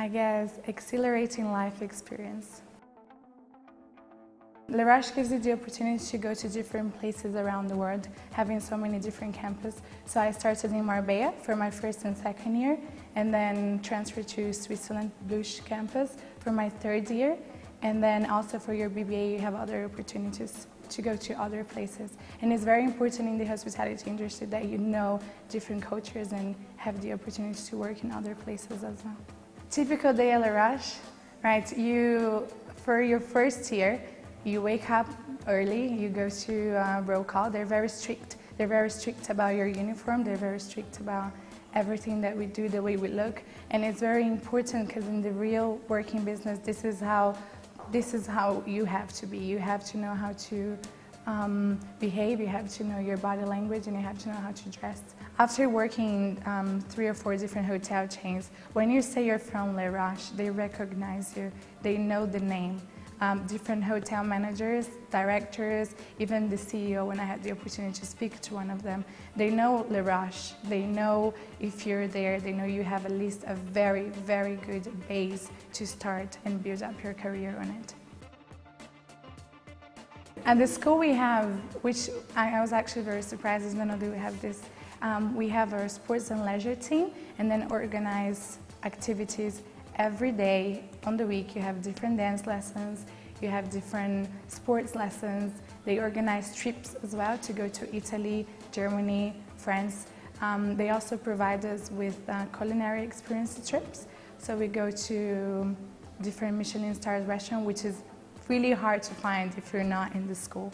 I guess, exhilarating life experience. Les Roches gives you the opportunity to go to different places around the world, having so many different campuses. So I started in Marbella for my first and second year, and then transferred to Switzerland Bluche campus for my third year. And then also for your BBA, you have other opportunities to go to other places. And it's very important in the hospitality industry that you know different cultures and have the opportunity to work in other places as well. Typical day at Les Roches, right? You, for your first year, you wake up early, you go to uh, roll call. They're very strict. They're very strict about your uniform. They're very strict about everything that we do, the way we look. And it's very important because in the real working business, this is how this is how you have to be. You have to know how to um, behave, you have to know your body language, and you have to know how to dress. After working um, three or four different hotel chains, when you say you're from Les Roches, they recognize you, they know the name um, different hotel managers, directors, even the CEO when I had the opportunity to speak to one of them. They know Les Roches, they know if you're there, they know you have at least a very, very good base to start and build up your career on it. At the school we have, which I, I was actually very surprised as none of we have this, um, we have our sports and leisure team and then organize activities every day on the week you have different dance lessons, you have different sports lessons. They organize trips as well to go to Italy, Germany, France. Um, they also provide us with uh, culinary experience trips. So we go to different Michelin stars restaurants, which is really hard to find if you're not in the school.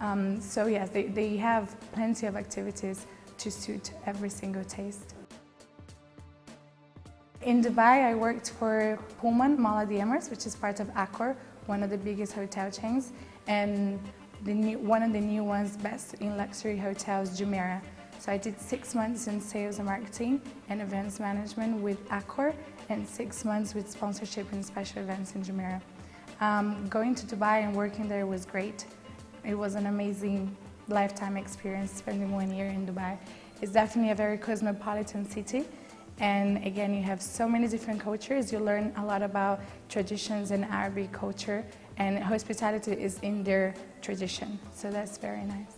Um, so yes, they, they have plenty of activities to suit every single taste. In Dubai, I worked for Pullman Mall of the Emirates, which is part of Accor, one of the biggest hotel chains, and new, one of the new ones best in luxury hotels, Jumeirah. So I did six months in sales and marketing and events management with Accor, and six months with sponsorship and special events in Jumeirah. Um, going to Dubai and working there was great. It was an amazing lifetime experience spending one year in Dubai. It's definitely a very cosmopolitan city and again, you have so many different cultures. You learn a lot about traditions and Arabic culture, and hospitality is in their tradition. So that's very nice.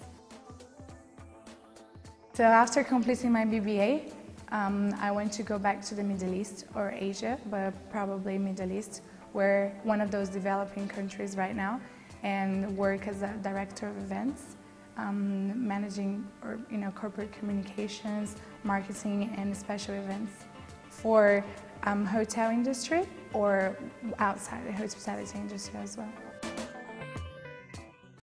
So after completing my BBA, um, I want to go back to the Middle East or Asia, but probably Middle East, where one of those developing countries right now, and work as a director of events um, managing or you know corporate communications, marketing, and special events for um, hotel industry or outside the hospitality industry as well.